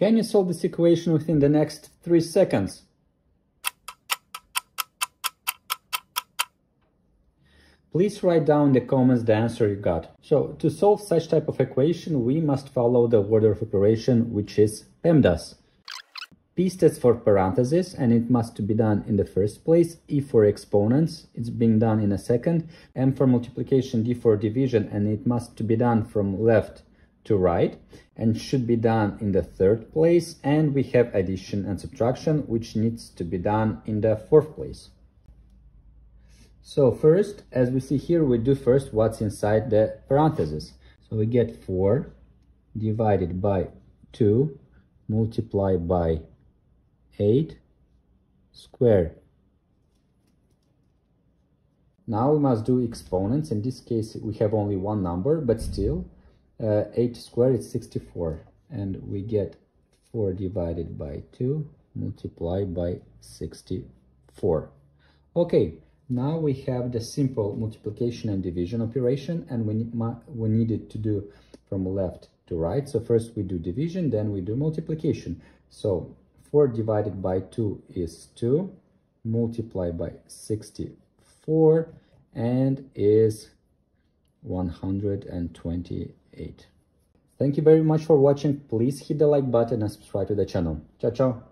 Can you solve this equation within the next 3 seconds? Please write down in the comments the answer you got. So, to solve such type of equation, we must follow the order of operation, which is PEMDAS. P stands for parentheses, and it must be done in the first place. E for exponents, it's being done in a second. M for multiplication, D for division, and it must be done from left to right, and should be done in the third place. And we have addition and subtraction, which needs to be done in the fourth place. So first, as we see here, we do first what's inside the parentheses. So we get 4 divided by 2 multiplied by 8 squared. Now we must do exponents. In this case, we have only one number, but still, uh, 8 squared is 64. And we get 4 divided by 2 multiplied by 64. Okay, now we have the simple multiplication and division operation and we, we needed to do from left to right. So first we do division, then we do multiplication. So 4 divided by 2 is 2, multiplied by 64 and is 128. Thank you very much for watching. Please hit the like button and subscribe to the channel. Ciao, ciao.